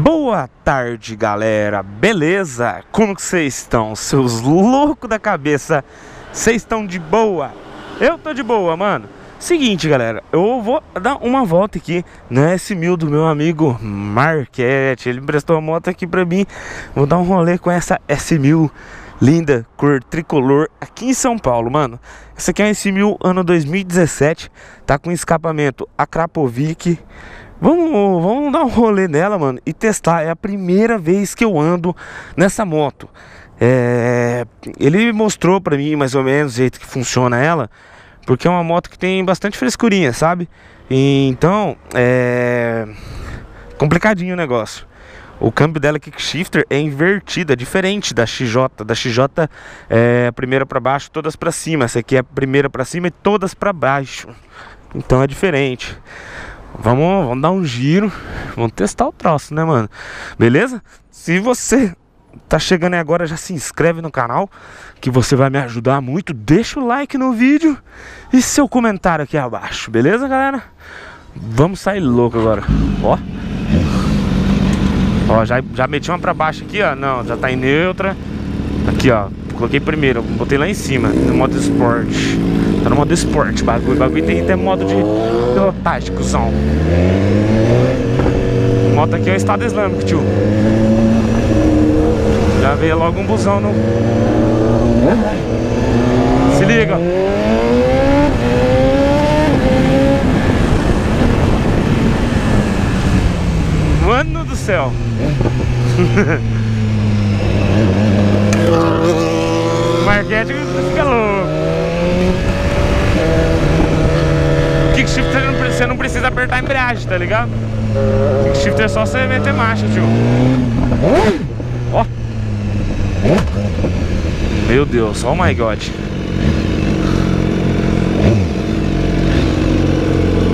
Boa tarde, galera. Beleza? Como que vocês estão? Seus loucos da cabeça. Vocês estão de boa? Eu tô de boa, mano. Seguinte, galera, eu vou dar uma volta aqui no S1000 do meu amigo Marquete. Ele emprestou a moto aqui pra mim. Vou dar um rolê com essa S1000 linda, cor tricolor, aqui em São Paulo, mano. Essa aqui é uma S1000 ano 2017. Tá com escapamento Akrapovic Vamos, vamos dar um rolê nela, mano, e testar. É a primeira vez que eu ando nessa moto. É, ele mostrou pra mim mais ou menos o jeito que funciona ela, porque é uma moto que tem bastante frescurinha, sabe? E, então, é complicadinho o negócio. O câmbio dela kickshifter é invertido, é diferente da XJ. Da XJ é a primeira para baixo, todas para cima. Essa aqui é a primeira para cima e todas para baixo. Então é diferente. Vamos, vamos dar um giro. Vamos testar o troço, né, mano? Beleza? Se você tá chegando aí agora, já se inscreve no canal, que você vai me ajudar muito. Deixa o like no vídeo e seu comentário aqui abaixo, beleza, galera? Vamos sair louco agora. Ó. Ó, já, já meti uma pra baixo aqui, ó. Não, já tá em neutra. Aqui, ó. Coloquei primeiro, botei lá em cima, no modo esporte. Tá no modo esporte, bagulho. Bagulho tem até modo de pilotagem, cuzão. Moto aqui é o Estado Islâmico, tio. Já veio logo um busão no... Se liga. Mano do céu. Marquete fica louco. Kickshifter você não precisa apertar a embreagem, tá ligado? Kickshifter é só você meter marcha, tio. Ó. Meu Deus, oh my god.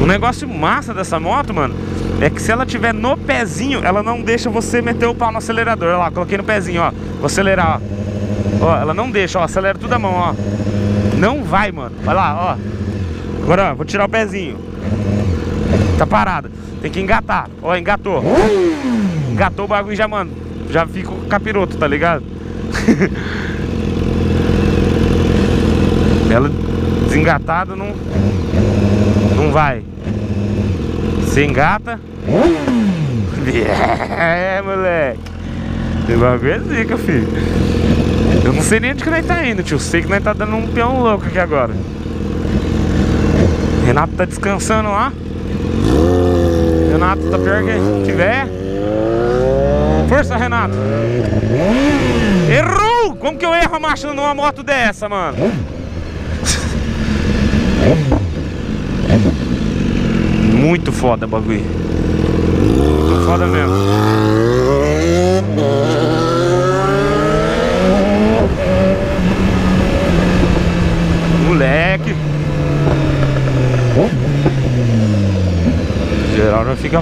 O negócio massa dessa moto, mano, é que se ela tiver no pezinho, ela não deixa você meter o pau no acelerador. Olha lá, coloquei no pezinho, ó. Vou acelerar, ó. Ó, ela não deixa, ó, acelera tudo a mão, ó. Não vai, mano. Olha lá, ó. Agora, vou tirar o pezinho. Tá parada. Tem que engatar. Ó, engatou. Engatou o bagulho já, mano. Já fica o capiroto, tá ligado? ela desengatada não... Não vai. Você engata. É, moleque. Tem bagulho é zica, filho. Eu não sei nem onde que nós tá indo, tio. Sei que nós tá dando um peão louco aqui agora. Renato tá descansando lá. Renato tá pior que tiver. Força, Renato. Errou! Como que eu erro a marcha numa moto dessa, mano? Muito foda bagulho. Muito foda mesmo. moleque. Fica.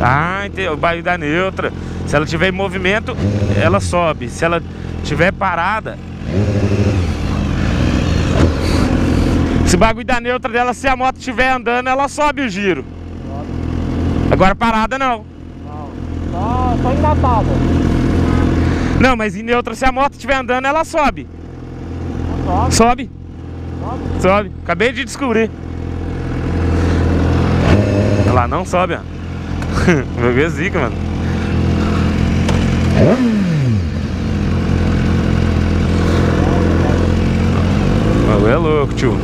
Ah, o bairro da neutra. Se ela tiver em movimento, ela sobe. Se ela tiver parada. Se o bagulho da neutra dela, se a moto estiver andando, ela sobe o giro. Agora parada não. Não, só, engatada. Não, mas em neutra, se a moto estiver andando, ela. Sobe. Sobe. Sobe. Sobe. Acabei de descobrir. Ela não sobe, ó. Meu Deus, zica, mano. O é louco, tio.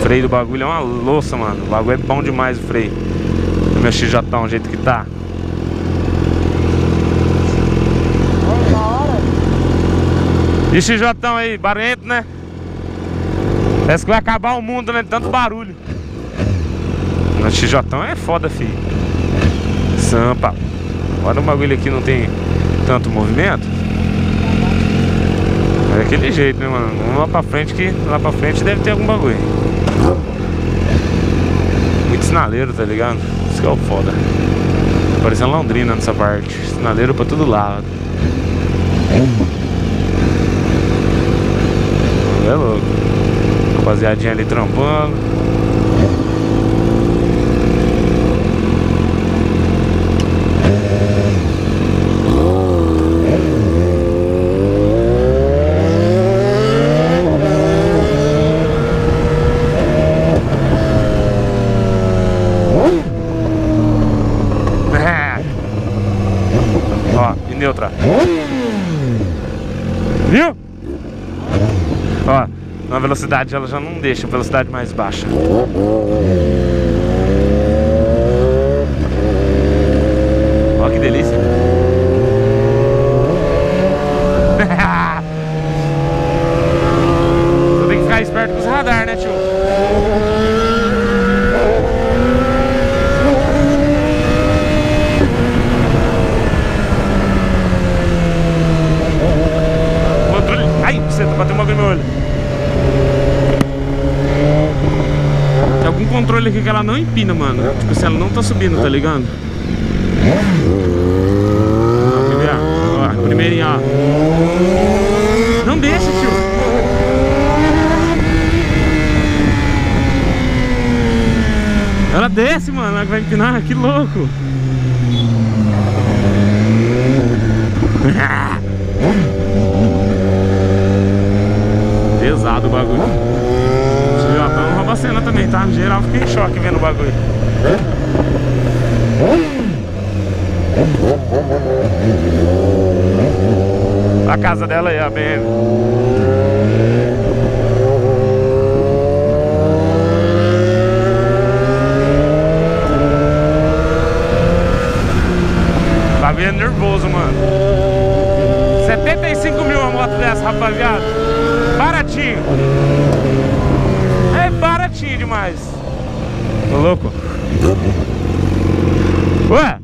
freio do bagulho é uma louça, mano. O bagulho é bom demais o freio. O meu XJ tá o jeito que tá. E XJ aí, barulhento, né? Parece que vai acabar o mundo, né? Tanto barulho. O XJ é foda, filho. Sampa. Olha o bagulho aqui não tem tanto movimento. É aquele jeito, né, mano? Vamos lá pra frente que lá pra frente deve ter algum bagulho. Muito sinaleiro, tá ligado? Isso que é o foda. Parecendo Londrina nessa parte. Sinaleiro pra todo lado. É louco. Rapaziadinha ali trampando. Ó, e neutra. Viu? Ó, na velocidade ela já não deixa, velocidade mais baixa. Ó que delícia. Só tem que ficar esperto com os radar, né, tio? Controle. Ai, você tá batendo uma no meu olho. Tem que ela não empina, mano. Tipo, se ela não tá subindo, tá ligado? Quer ver? Ó, primeirinho, ó. Não deixa, tio. Ela desce, mano. Ela vai empinar. Que louco. Pesado o bagulho. Esse Japão rouba a cena também, tá? No geral, fiquei em choque vendo o bagulho. A casa dela é a BM. Tá vendo nervoso, mano. 75 mil a moto dessa, rapaziada. Baratinho. Demais. Tô louco. Ué,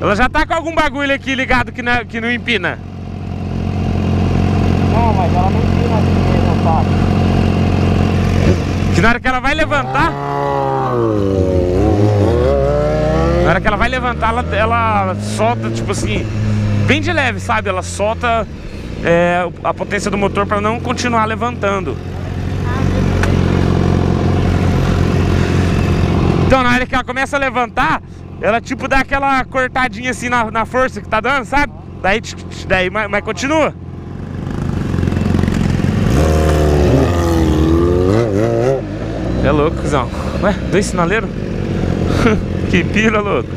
ela já tá com algum bagulho aqui ligado que não, que não empina. Não, mas ela não assim mesmo, sabe? Que na hora que ela vai levantar. Na hora que ela vai levantar, ela, ela solta, tipo assim, bem de leve, sabe? Ela solta é, a potência do motor para não continuar levantando. Então, na hora que ela começa a levantar, ela tipo dá aquela cortadinha assim na, na força que tá dando, sabe? Daí, daí mas, mas continua. É louco, cuzão. Ué, dois sinaleiros? que pira, louco.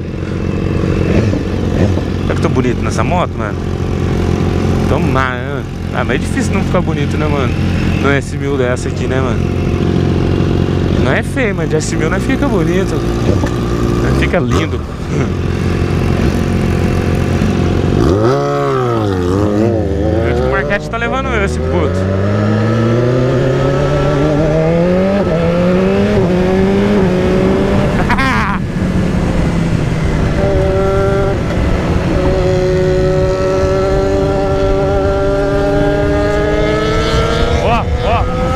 Será que eu tô bonito nessa moto, mano? Tomar, né? Ah, mas é difícil não ficar bonito, né, mano? No S1000 dessa aqui, né, mano? Não é feio, mas de S1000 não fica bonito. Não Fica lindo. O Marquete tá levando eu, esse puto. Ó, ó.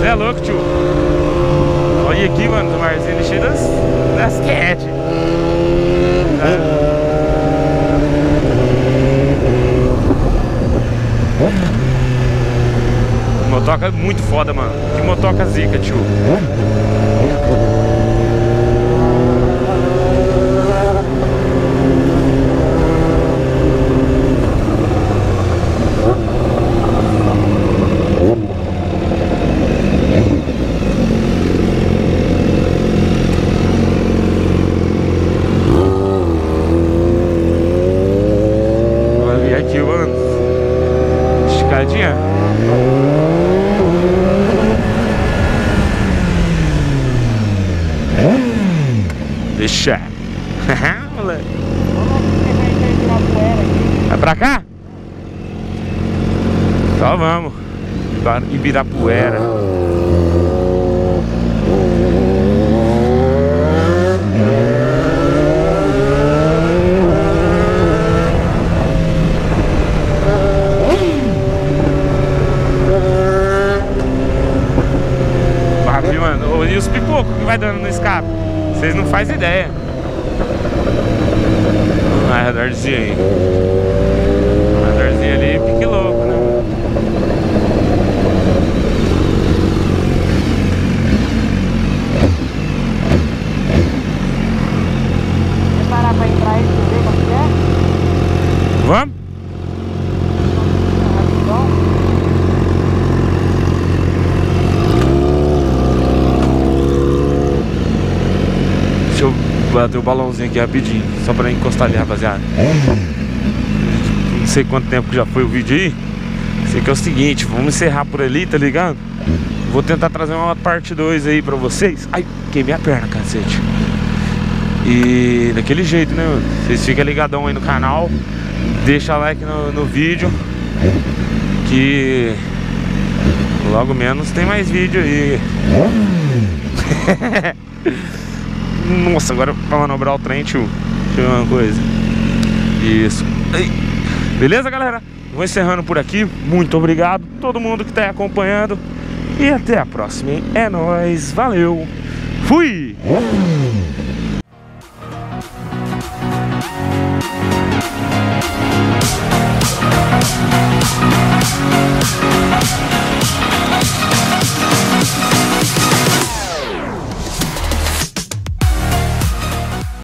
Você é louco, tio. Olha aqui, mano, o marzinho ele cheio das, das cat. Motoca é muito foda, mano. Que motoca zica, tio. Esticadinha. Deixa. Moleque. Vai pra cá? Então vamos. Ibirapuera. vai dando no escape. Vocês não fazem ideia. Ah, radarzinho aí. Radarzinho ali, pique louco, né? Vou parar pra entrar aí pra ver como que é. Vamos? Rapidão. Deixa eu bater o balãozinho aqui rapidinho, só pra encostar ali, rapaziada. Não sei quanto tempo que já foi o vídeo aí. Sei que é o seguinte, vamos encerrar por ali, tá ligado? Vou tentar trazer uma parte 2 aí pra vocês. Ai, queimei a perna, cacete. E daquele jeito, né? mano? Vocês ficam ligadão aí no canal. Deixa like no, no vídeo. Que logo menos tem mais vídeo aí. Nossa, agora pra manobrar o trem, tio. Deixa eu ver uma coisa. Isso. Beleza, galera? Vou encerrando por aqui. Muito obrigado a todo mundo que tá acompanhando. E até a próxima, hein? É nóis, valeu, fui!